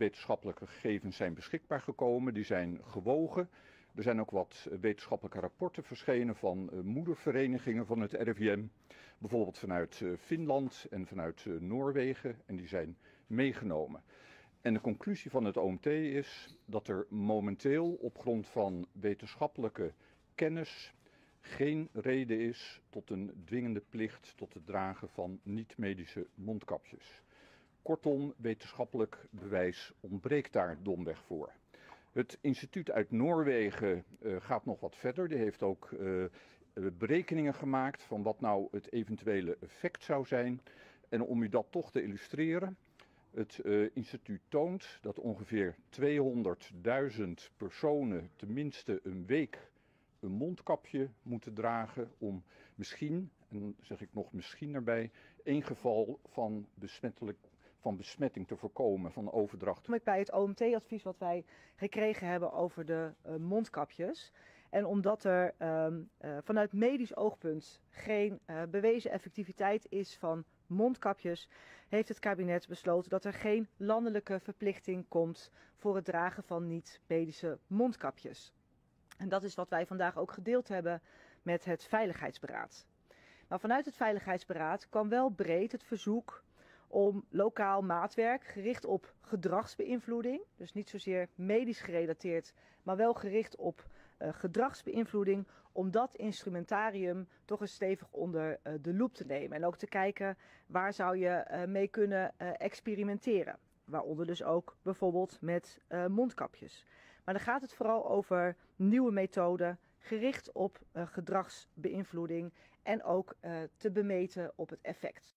wetenschappelijke gegevens zijn beschikbaar gekomen, die zijn gewogen. Er zijn ook wat wetenschappelijke rapporten verschenen van uh, moederverenigingen van het RIVM. Bijvoorbeeld vanuit uh, Finland en vanuit Noorwegen. En die zijn meegenomen. En de conclusie van het OMT is dat er momenteel op grond van wetenschappelijke kennis geen reden is tot een dwingende plicht tot het dragen van niet-medische mondkapjes. Kortom, wetenschappelijk bewijs ontbreekt daar domweg voor. Het instituut uit Noorwegen uh, gaat nog wat verder. Die heeft ook uh, berekeningen gemaakt van wat nou het eventuele effect zou zijn. En om u dat toch te illustreren, het instituut toont dat ongeveer 200.000 personen tenminste een week een mondkapje moeten dragen om misschien, en zeg ik nog misschien erbij, één geval van besmettelijk van besmetting te voorkomen, van overdracht. Kom ik bij het OMT-advies wat wij gekregen hebben over de uh, mondkapjes. En omdat er um, uh, vanuit medisch oogpunt geen uh, bewezen effectiviteit is van mondkapjes, heeft het kabinet besloten dat er geen landelijke verplichting komt voor het dragen van niet-medische mondkapjes. En dat is wat wij vandaag ook gedeeld hebben met het Veiligheidsberaad. Maar vanuit het Veiligheidsberaad kwam wel breed het verzoek om lokaal maatwerk gericht op gedragsbeïnvloeding, dus niet zozeer medisch gerelateerd, maar wel gericht op uh, gedragsbeïnvloeding, om dat instrumentarium toch eens stevig onder uh, de loep te nemen en ook te kijken waar zou je uh, mee kunnen experimenteren. Waaronder dus ook bijvoorbeeld met mondkapjes. Maar dan gaat het vooral over nieuwe methoden, gericht op gedragsbeïnvloeding en ook te bemeten op het effect.